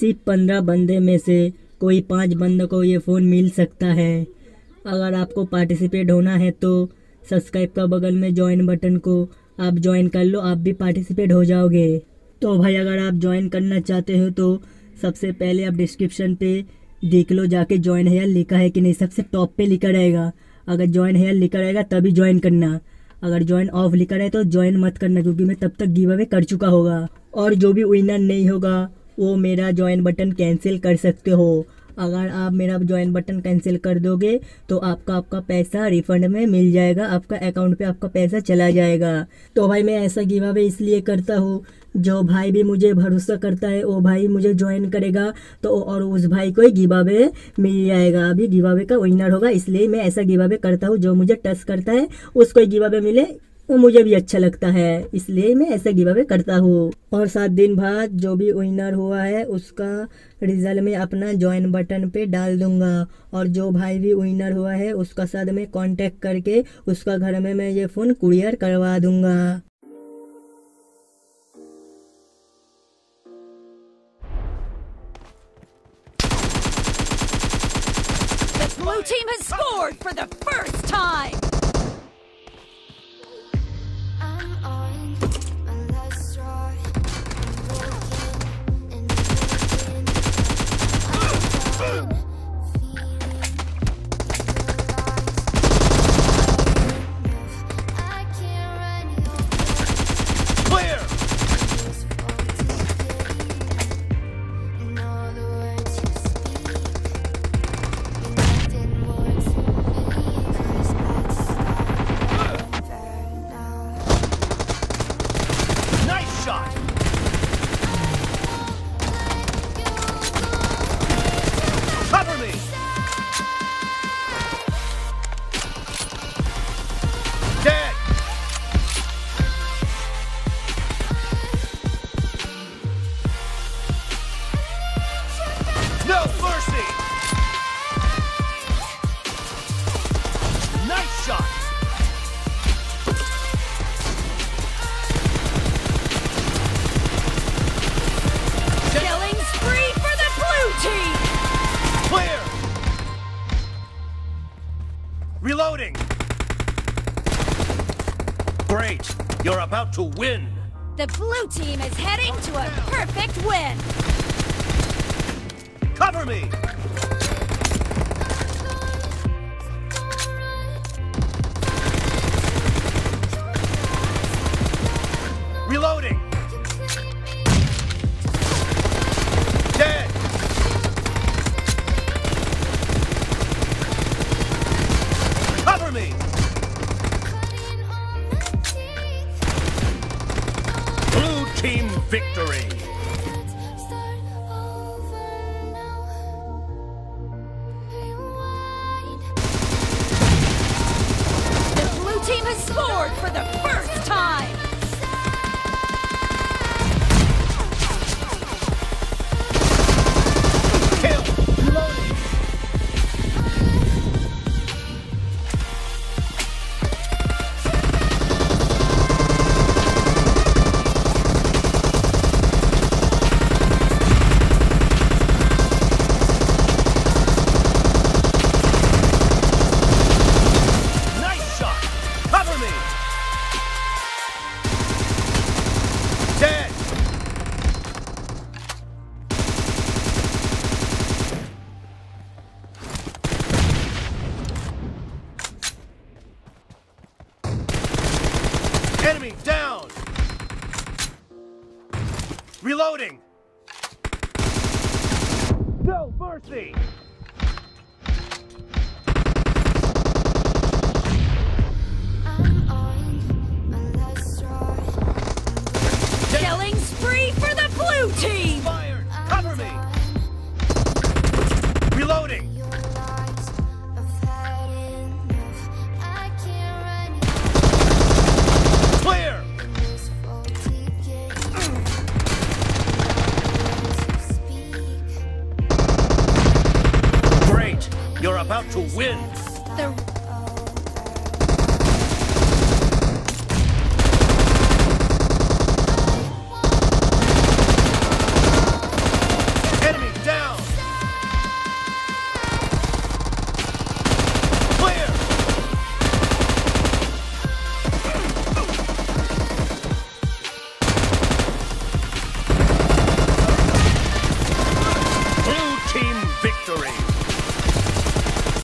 सिर्फ़ पंद्रह बंदे में से कोई पाँच बंदों को ये फ़ोन मिल सकता है। अगर आपको पार्टिसिपेट होना है तो सब्सक्राइब का बगल में ज्वाइन बटन को आप ज्वाइन कर लो, आप भी पार्टिसिपेट हो जाओगे। तो भाई, अगर आप ज्वाइन करना चाहते हो तो सबसे पहले आप डिस्क्रिप्शन पे देख लो जाके ज्वाइन है लिखा है कि नहीं। सबसे टॉप पे लिखा रहेगा। अगर ज्वाइन है लिखा रहेगा तभी ज्वाइन करना। अगर ज्वाइन ऑफ़ लिखा रहे तो ज्वाइन मत करना, क्योंकि मैं तब तक गिव अवे कर चुका होगा। और जो भी विनर नहीं होगा वो मेरा ज्वाइन बटन कैंसिल कर सकते हो। अगर आप मेरा ज्वाइन बटन कैंसिल कर दोगे तो आपका आपका पैसा रिफंड में मिल जाएगा। आपका अकाउंट पे आपका पैसा चला जाएगा। तो भाई मैं ऐसा गिव अवे इसलिए करता हूँ, जो भाई भी मुझे भरोसा करता है, वो भाई मुझे ज्वाइन करेगा तो और उस भाई को ही गिव अवे मिल जाएगा। अभी गिव अवे का विनर होगा, इसलिए मैं ऐसा गिव अवे करता हूँ, जो मुझे टच करता है, उसको गिव अवे मिले। वो मुझे भी अच्छा लगता है, इसलिए मैं ऐसे गिव अवे करता हूँ। और सात दिन बाद जो भी विनर हुआ है, उसका रिज़ल्ट में अपना ज्वाइन बटन पे डाल दूँगा। और जो भाई भी विनर हुआ है, उसका साथ में कांटेक्ट करके उसका घर में मैं ये फ़ोन कुरियर करवा दूँगा। Blue team has scored for the first time! Reloading! Great! You're about to win! The blue team is heading to a perfect win! Cover me! Team victory! The blue team has scored for the first time! Enemy down! Reloading! No mercy! Legends! The